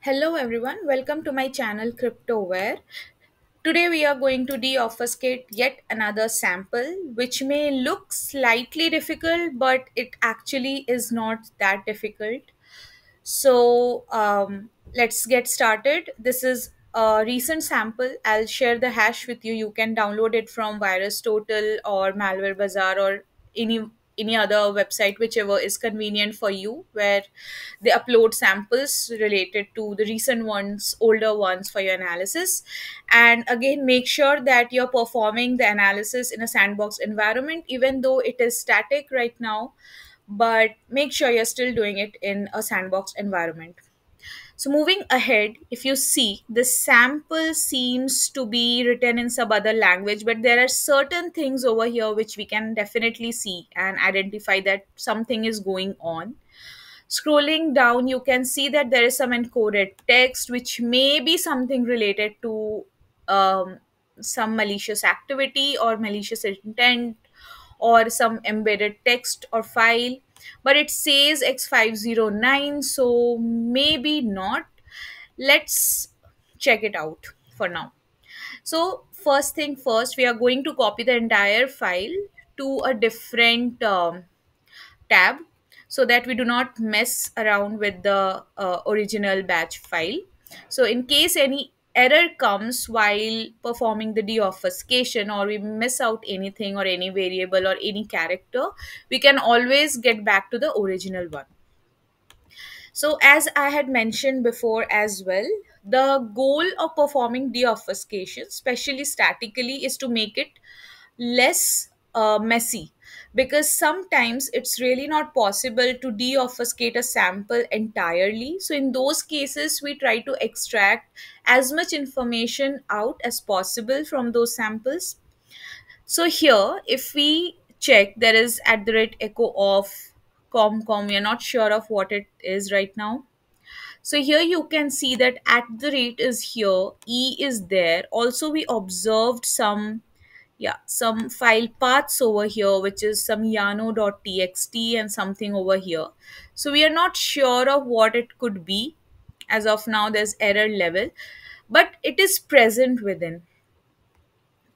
Hello everyone, welcome to my channel CryptoWare. Today we are going to deobfuscate yet another sample which may look slightly difficult but it actually is not that difficult. So um, let's get started. This is a recent sample. I'll share the hash with you. You can download it from VirusTotal or Malware Bazaar or any any other website, whichever is convenient for you, where they upload samples related to the recent ones, older ones for your analysis. And again, make sure that you're performing the analysis in a sandbox environment, even though it is static right now but make sure you're still doing it in a sandbox environment. So moving ahead, if you see the sample seems to be written in some other language, but there are certain things over here which we can definitely see and identify that something is going on. Scrolling down, you can see that there is some encoded text which may be something related to um, some malicious activity or malicious intent or some embedded text or file but it says x509 so maybe not let's check it out for now so first thing first we are going to copy the entire file to a different um, tab so that we do not mess around with the uh, original batch file. So in case any error comes while performing the deobfuscation or we miss out anything or any variable or any character, we can always get back to the original one. So, as I had mentioned before as well, the goal of performing deobfuscation, especially statically, is to make it less uh, messy because sometimes it's really not possible to deobfuscate a sample entirely. So, in those cases, we try to extract as much information out as possible from those samples so here, if we check, there is at the rate echo of comcom. We are not sure of what it is right now. So here you can see that at the rate is here, e is there. Also, we observed some yeah some file paths over here which is some yano.txt and something over here. So we are not sure of what it could be. As of now there's error level but it is present within.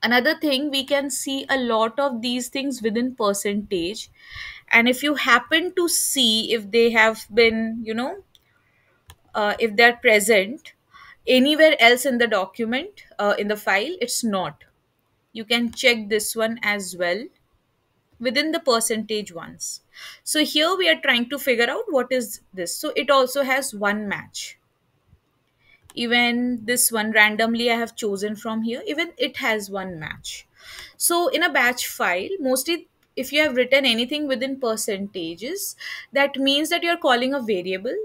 Another thing we can see a lot of these things within percentage. And if you happen to see if they have been you know uh, if they're present anywhere else in the document uh, in the file it's not you can check this one as well within the percentage ones. So here we are trying to figure out what is this. So it also has one match. Even this one randomly i have chosen from here even it has one match. So in a batch file mostly if you have written anything within percentages that means that you're calling a variable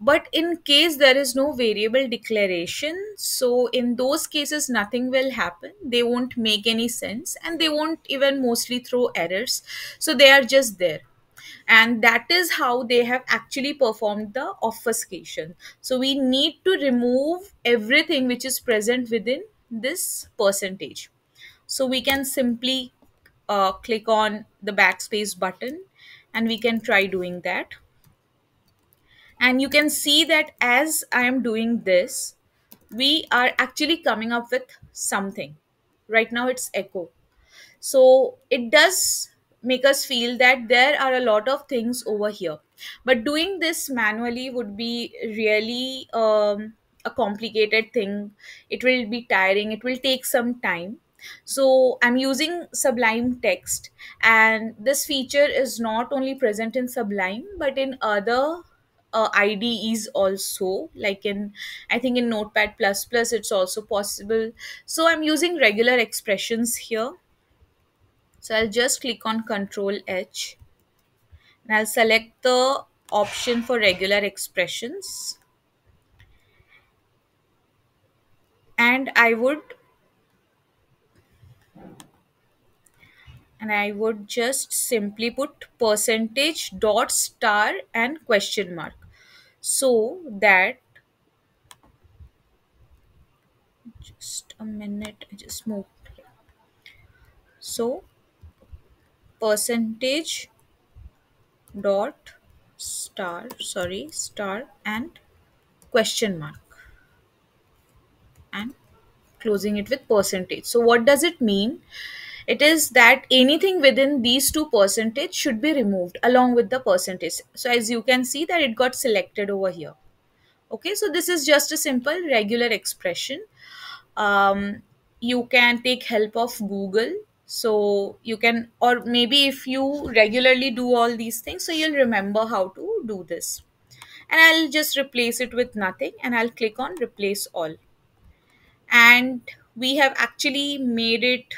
but in case there is no variable declaration so in those cases nothing will happen. They won't make any sense and they won't even mostly throw errors. So they are just there. And that is how they have actually performed the obfuscation. So we need to remove everything which is present within this percentage. So we can simply uh, click on the backspace button and we can try doing that and you can see that as i am doing this we are actually coming up with something. Right now it's echo. So it does make us feel that there are a lot of things over here. But doing this manually would be really um, a complicated thing. It will be tiring. It will take some time. So i'm using sublime text. And this feature is not only present in sublime but in other uh, IDEs also like in I think in Notepad plus plus it's also possible. So I'm using regular expressions here so I'll just click on Control H and I'll select the option for regular expressions. And I would and I would just simply put percentage dot star and question mark so that just a minute I just moved so percentage dot star sorry star and question mark and closing it with percentage. So what does it mean? It is that anything within these two percentage should be removed along with the percentage. So as you can see that it got selected over here. Okay, so this is just a simple regular expression. Um, you can take help of Google. So you can, or maybe if you regularly do all these things, so you'll remember how to do this. And I'll just replace it with nothing and I'll click on replace all and we have actually made it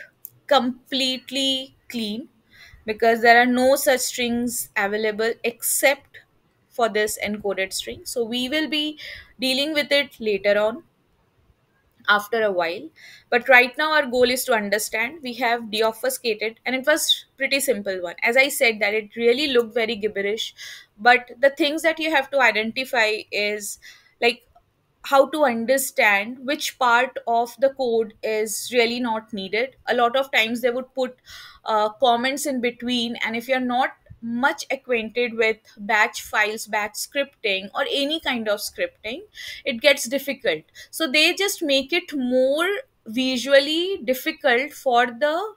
completely clean because there are no such strings available except for this encoded string. So we will be dealing with it later on after a while. But right now our goal is to understand. We have deobfuscated and it was pretty simple one. As i said that it really looked very gibberish. But the things that you have to identify is like how to understand which part of the code is really not needed. A lot of times they would put uh, comments in between, and if you're not much acquainted with batch files, batch scripting, or any kind of scripting, it gets difficult. So they just make it more visually difficult for the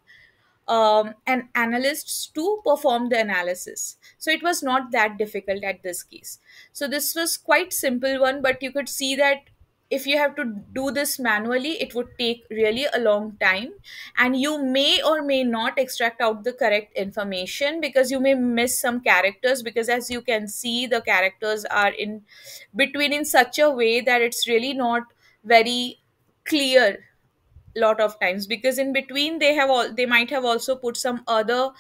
um, and analysts to perform the analysis. So it was not that difficult at this case. So this was quite simple one, but you could see that if you have to do this manually, it would take really a long time, and you may or may not extract out the correct information because you may miss some characters. Because as you can see, the characters are in between in such a way that it's really not very clear lot of times because in between they have all they might have also put some other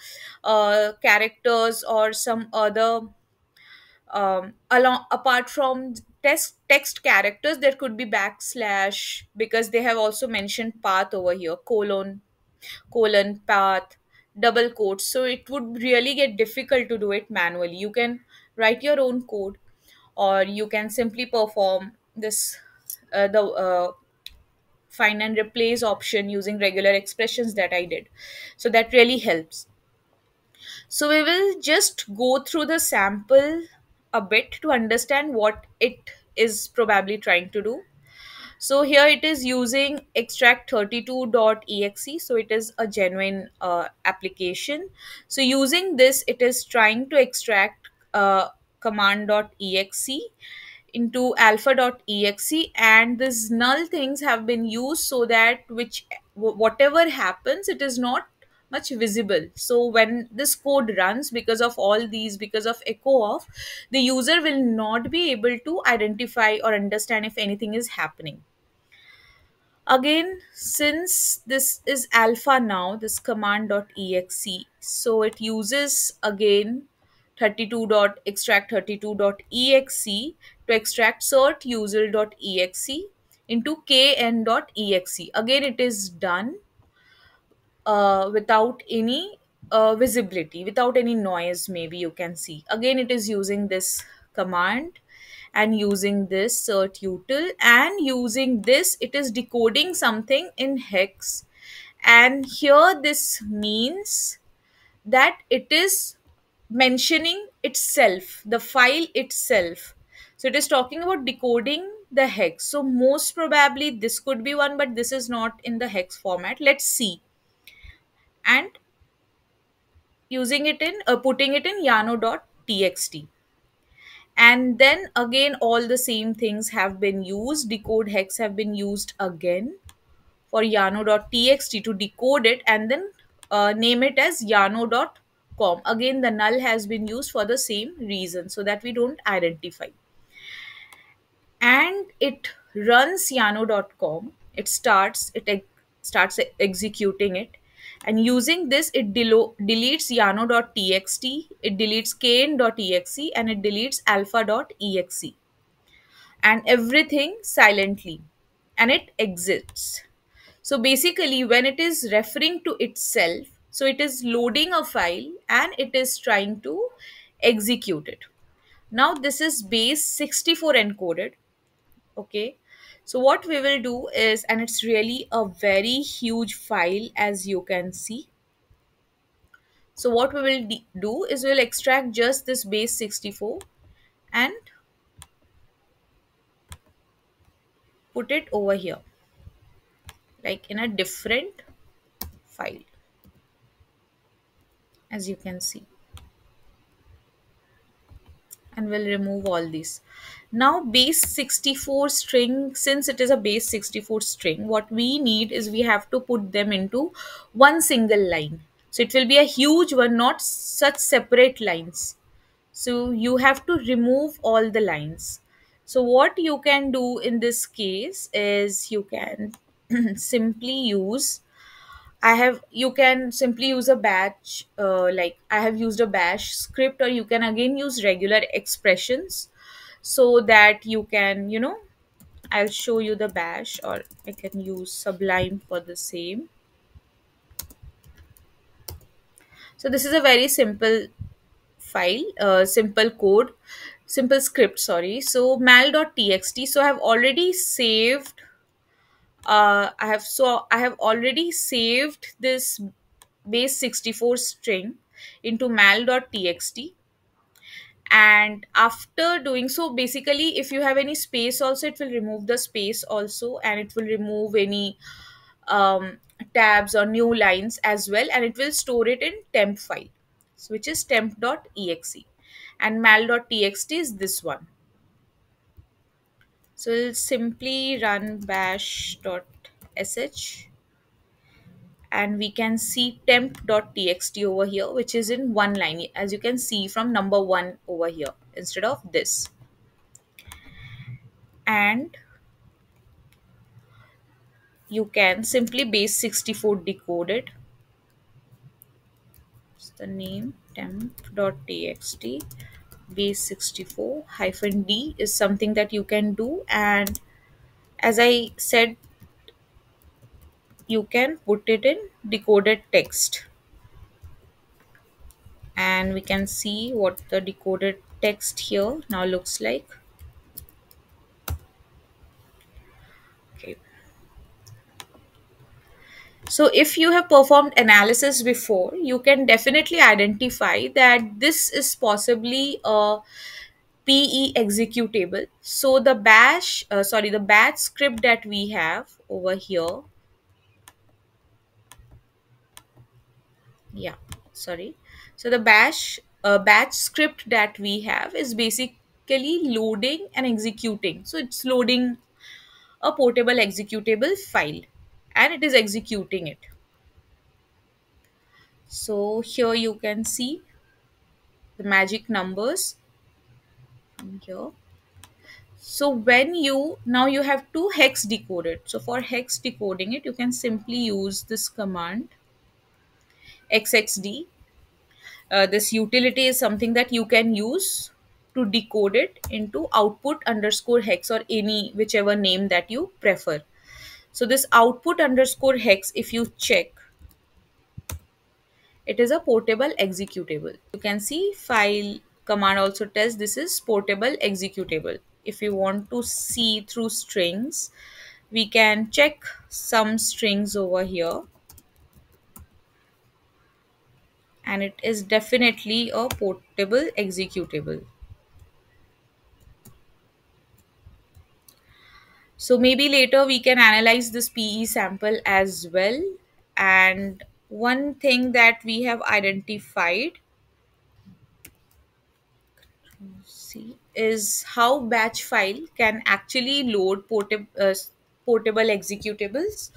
uh, characters or some other um, along apart from text text characters there could be backslash because they have also mentioned path over here colon colon path double quotes. So it would really get difficult to do it manually. You can write your own code or you can simply perform this uh, the uh, find and replace option using regular expressions that I did. So that really helps. So we will just go through the sample a bit to understand what it is probably trying to do. So here it is using extract32.exe. So it is a genuine uh, application. So using this, it is trying to extract uh, command.exe into alpha.exe and these null things have been used so that which whatever happens it is not much visible. So when this code runs because of all these because of echo off the user will not be able to identify or understand if anything is happening. Again since this is alpha now this command.exe so it uses again 32.extract32.exe to extract certutil.exe into kn.exe again it is done uh, without any uh, visibility without any noise maybe you can see. Again it is using this command and using this cert util and using this it is decoding something in hex. And here this means that it is mentioning itself the file itself. So it is talking about decoding the hex. So most probably this could be one but this is not in the hex format. Let's see. And using it in uh, putting it in yano.txt and then again all the same things have been used. Decode hex have been used again for yano.txt to decode it and then uh, name it as yano.com again the null has been used for the same reason so that we don't identify. And it runs yano.com it starts it ex- starts executing it. And using this it deletes yano.txt it deletes kn.exe and it deletes alpha.exe and everything silently. And it exits so basically when it is referring to itself so it is loading a file and it is trying to execute it. Now this is base 64 encoded. Okay. So what we will do is and it's really a very huge file as you can see. So what we will do is we'll extract just this base 64 and put it over here. Like in a different file as you can see. And we'll remove all these. Now base 64 string since it is a base 64 string what we need is we have to put them into one single line. So it will be a huge one not such separate lines. So you have to remove all the lines. So what you can do in this case is you can simply use I have you can simply use a batch uh, like I have used a bash script or you can again use regular expressions so that you can you know I'll show you the bash or I can use sublime for the same. So this is a very simple file uh, simple code simple script sorry. So mal.txt so I have already saved uh, I have so I have already saved this base 64 string into mal.txt and after doing so basically if you have any space also it will remove the space also and it will remove any um, tabs or new lines as well and it will store it in temp file which is temp.exe and mal.txt is this one so we'll simply run bash.sh and we can see temp.txt over here which is in one line. As you can see from number one over here instead of this. And you can simply base 64 decode it it's the name temp.txt base 64 hyphen d is something that you can do. And as i said you can put it in decoded text. And we can see what the decoded text here now looks like okay so if you have performed analysis before you can definitely identify that this is possibly a pe executable. So the bash uh, sorry the batch script that we have over here. Yeah sorry. So the bash uh, batch script that we have is basically loading and executing. So it's loading a portable executable file and it is executing it. So here you can see the magic numbers. Here. So when you now you have two hex decoded. so for hex decoding it you can simply use this command xxd uh, this utility is something that you can use to decode it into output underscore hex or any whichever name that you prefer so this output underscore hex if you check it is a portable executable. You can see file command also tells this is portable executable. If you want to see through strings we can check some strings over here. And it is definitely a portable executable so maybe later we can analyze this pe sample as well. And one thing that we have identified is how batch file can actually load portab- uh, portable executables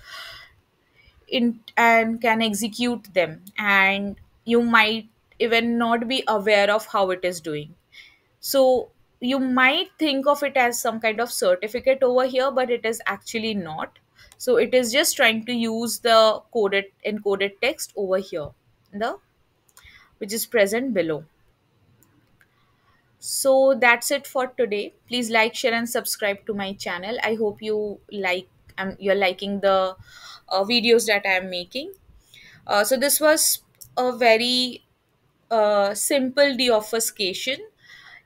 in and can execute them. And you might even not be aware of how it is doing. So you might think of it as some kind of certificate over here but it is actually not. So it is just trying to use the coded encoded text over here the which is present below. So that's it for today. Please like share and subscribe to my channel. I hope you like um, you're liking the uh, videos that i am making. Uh, so this was a very uh, simple deobfuscation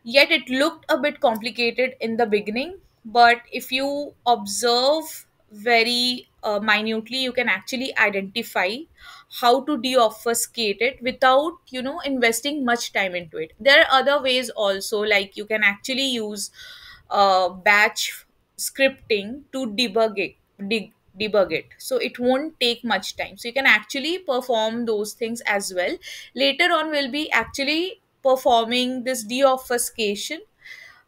yet it looked a bit complicated in the beginning but if you observe very uh, minutely you can actually identify how to deobfuscate it without you know investing much time into it. There are other ways also like you can actually use uh, batch scripting to debug it de- debug it. So it won't take much time. So you can actually perform those things as well. Later on we'll be actually performing this deobfuscation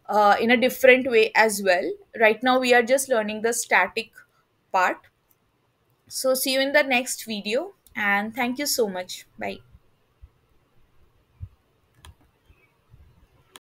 uh, in a different way as well. Right now we are just learning the static part. So see you in the next video and thank you so much. Bye